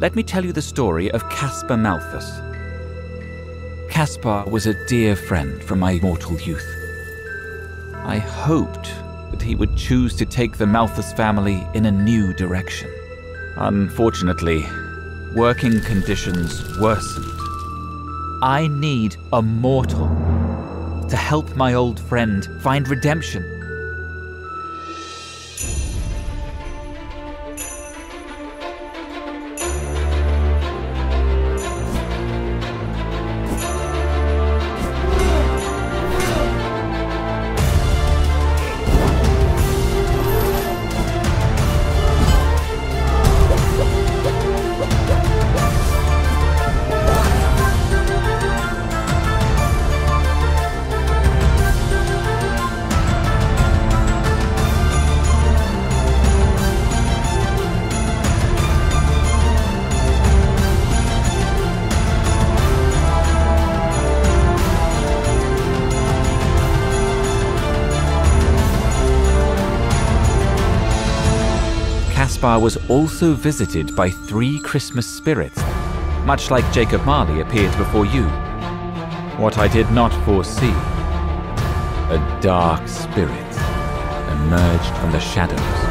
let me tell you the story of Caspar Malthus. Caspar was a dear friend from my mortal youth. I hoped that he would choose to take the Malthus family in a new direction. Unfortunately, working conditions worsened. I need a mortal to help my old friend find redemption. Caspar was also visited by three Christmas spirits, much like Jacob Marley appeared before you. What I did not foresee, a dark spirit emerged from the shadows